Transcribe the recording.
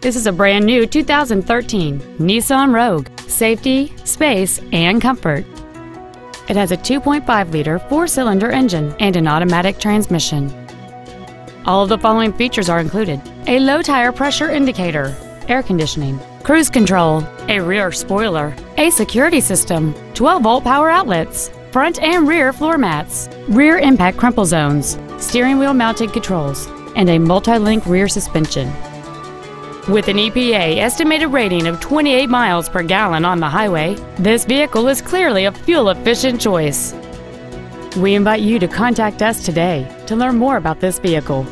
This is a brand new 2013 Nissan Rogue. Safety, space, and comfort. It has a 2.5-liter four-cylinder engine and an automatic transmission. All of the following features are included. A low tire pressure indicator, air conditioning, cruise control, a rear spoiler, a security system, 12-volt power outlets, front and rear floor mats, rear impact crumple zones, steering wheel mounted controls, and a multi-link rear suspension. With an EPA estimated rating of 28 miles per gallon on the highway, this vehicle is clearly a fuel-efficient choice. We invite you to contact us today to learn more about this vehicle.